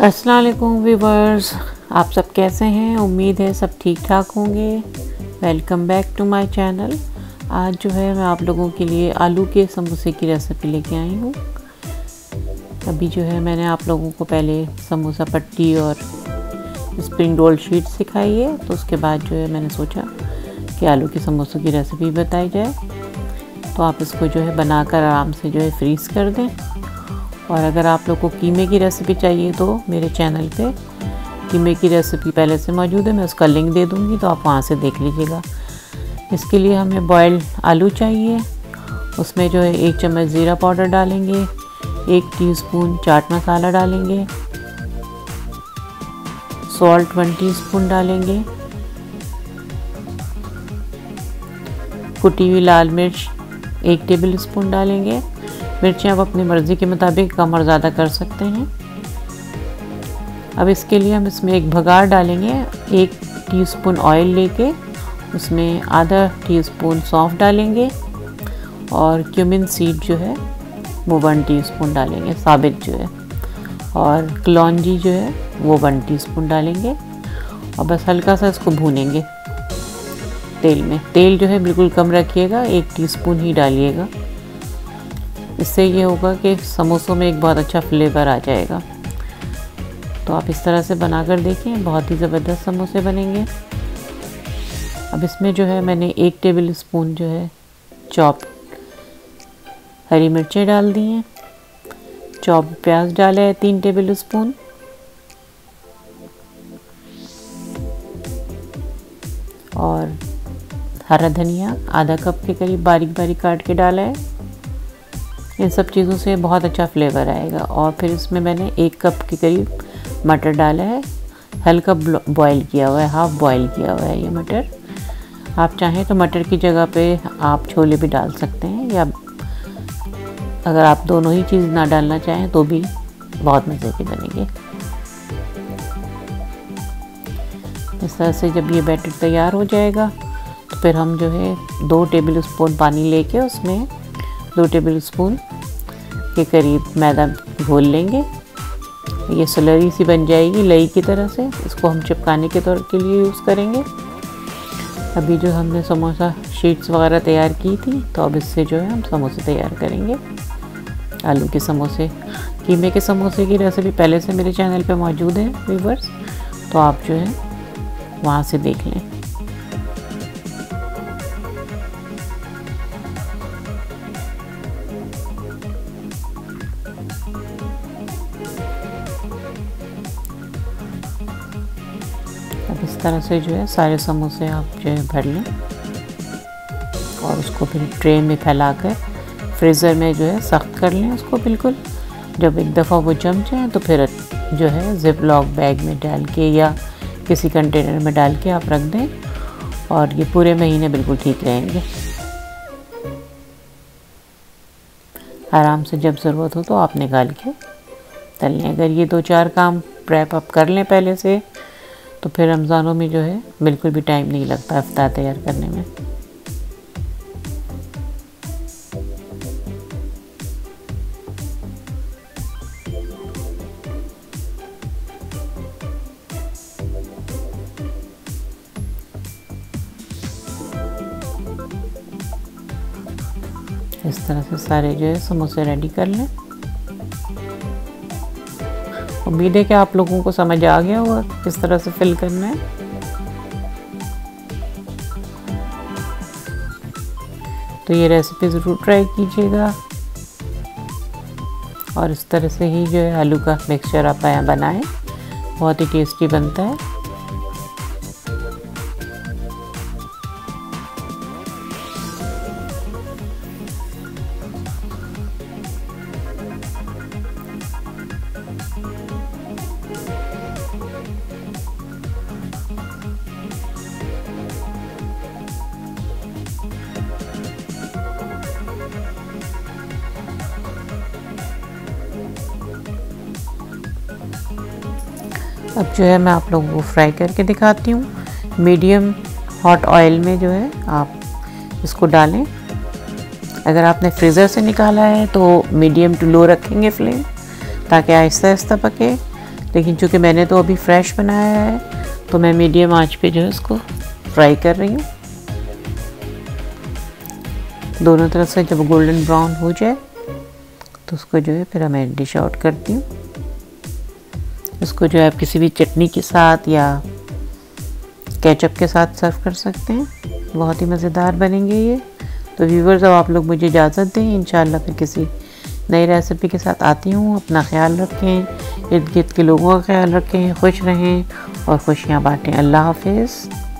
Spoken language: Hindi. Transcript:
असलकुम वीवर्स आप सब कैसे हैं? उम्मीद है सब ठीक ठाक होंगे। Welcome back to my channel आज जो है, मैं आप लोगों के लिए आलू के समोसे की रेसिपी लेके आई हूँ। अभी जो है, मैंने आप लोगों को पहले समोसा पट्टी और स्प्रिंग रोल शीट सिखाई है तो उसके बाद जो है, मैंने सोचा कि आलू के समोसों की रेसिपी बताई जाए तो आप इसको जो है बनाकर आराम से जो है फ्रीज़ कर दें। और अगर आप लोग को कीमे की रेसिपी चाहिए तो मेरे चैनल पे कीमे की रेसिपी पहले से मौजूद है, मैं उसका लिंक दे दूँगी तो आप वहाँ से देख लीजिएगा। इसके लिए हमें बॉयल्ड आलू चाहिए, उसमें जो है एक चम्मच ज़ीरा पाउडर डालेंगे, एक टीस्पून चाट मसाला डालेंगे सॉल्ट वन टीस्पून डालेंगे कुटी हुई लाल मिर्च एक टेबल स्पून डालेंगे। मिर्चें आप अपनी मर्ज़ी के मुताबिक कम और ज़्यादा कर सकते हैं। अब इसके लिए हम इसमें एक भगार डालेंगे, एक टीस्पून ऑयल लेके। उसमें आधा टीस्पून सौंफ डालेंगे और क्यूमिन सीड जो है, वो वन टीस्पून डालेंगे, साबित जो है। और कलौजी जो है, वो वन टीस्पून डालेंगे। और बस हल्का सा इसको भूनेंगे। तेल में। तेल जो है बिल्कुल कम रखिएगा, एक टीस्पून ही डालिएगा। इससे ये होगा कि समोसों में एक बहुत अच्छा फ्लेवर आ जाएगा। तो आप इस तरह से बनाकर देखें, बहुत ही ज़बरदस्त समोसे बनेंगे। अब इसमें जो है मैंने एक टेबल स्पून जो है चॉप हरी मिर्चें डाल दी हैं। चॉप प्याज डाले है तीन टेबल स्पून और हरा धनिया, आधा कप के करीब बारीक बारीक काट के डाला है। इन सब चीज़ों से बहुत अच्छा फ्लेवर आएगा। और फिर इसमें मैंने एक कप के करीब मटर डाला है। हल्का बॉईल किया हुआ है हाफ़ बॉईल किया हुआ है ये मटर। आप चाहें तो मटर की जगह पे आप छोले भी डाल सकते हैं, या अगर आप दोनों ही चीज़ ना डालना चाहें तो भी बहुत मज़े के बनेंगे। इस तरह से जब ये बैटर तैयार हो जाएगा फिर हम जो है दो टेबल स्पून पानी लेके उसमें दो टेबल स्पून के करीब मैदा घोल लेंगे। ये सलरी सी बन जाएगी लई की तरह से। इसको हम चिपकाने के तौर के लिए यूज़ करेंगे। अभी जो हमने समोसा शीट्स वगैरह तैयार की थी तो अब इससे जो है हम समोसे तैयार करेंगे। आलू के समोसे, कीमे के समोसे की रेसिपी पहले से मेरे चैनल पे मौजूद है व्यूवर्स तो आप जो है वहाँ से देख लें। तरह से जो है सारे समोसे आप जो है भर लें और उसको फिर ट्रे में फैला कर फ्रीज़र में जो है सख्त कर लें उसको बिल्कुल। जब एक दफ़ा वो जम जाए तो फिर जो है ज़िप लॉक बैग में डाल के या किसी कंटेनर में डाल के आप रख दें और ये पूरे महीने बिल्कुल ठीक रहेंगे। आराम से जब ज़रूरत हो तो आप निकाल के तल लें। अगर ये दो चार काम प्रैप अप कर लें पहले से तो फिर रमज़ानों में जो है, बिल्कुल भी टाइम नहीं लगता अफ्तार तैयार करने में। इस तरह से सारे जो है समोसे रेडी कर लें। उम्मीद है कि आप लोगों को समझ आ गया होगा किस तरह से फिल करना है। तो ये रेसिपी ज़रूर ट्राई कीजिएगा। और इस तरह से ही जो है आलू का मिक्सचर आप बनाएँ। बहुत ही टेस्टी बनता है। अब जो है मैं आप लोगों को फ्राई करके दिखाती हूँ। मीडियम हॉट ऑयल में जो है आप इसको डालें। अगर आपने फ्रीज़र से निकाला है तो मीडियम टू लो रखेंगे फ्लेम ताकि आहिस्ता आहिस्ता पके। लेकिन चूँकि मैंने तो अभी फ्रेश बनाया है तो मैं मीडियम आँच पे जो है इसको फ्राई कर रही हूँ। दोनों तरफ़ से जब गोल्डन ब्राउन हो जाए तो उसको जो है फिर मैं डिश आउट करती हूँ। इसको जो है आप किसी भी चटनी के साथ या केचप के साथ सर्व कर सकते हैं। बहुत ही मज़ेदार बनेंगे ये। तो व्यूवर्स अब आप लोग मुझे इजाज़त दें। इन फिर किसी नई रेसिपी के साथ आती हूँ। अपना ख्याल रखें इर्द गिर्द के लोगों का ख्याल रखें, खुश रहें और खुशियाँ बाँटें। अल्लाह हाफिज़।